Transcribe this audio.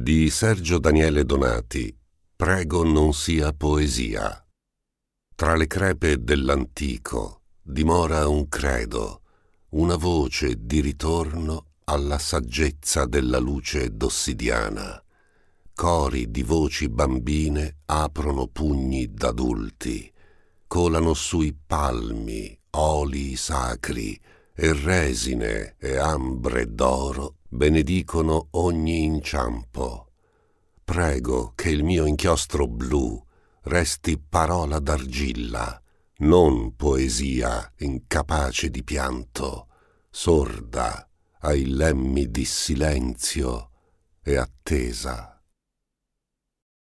di Sergio Daniele Donati. Prego non sia poesia. Tra le crepe dell'antico dimora un credo, una voce di ritorno alla saggezza della luce d'ossidiana. Cori di voci bambine aprono pugni d'adulti, colano sui palmi oli sacri e resine e ambre d'oro benedicono ogni inciampo. Prego che il mio inchiostro blu resti parola d'argilla, non poesia incapace di pianto, sorda ai lemmi di silenzio e attesa.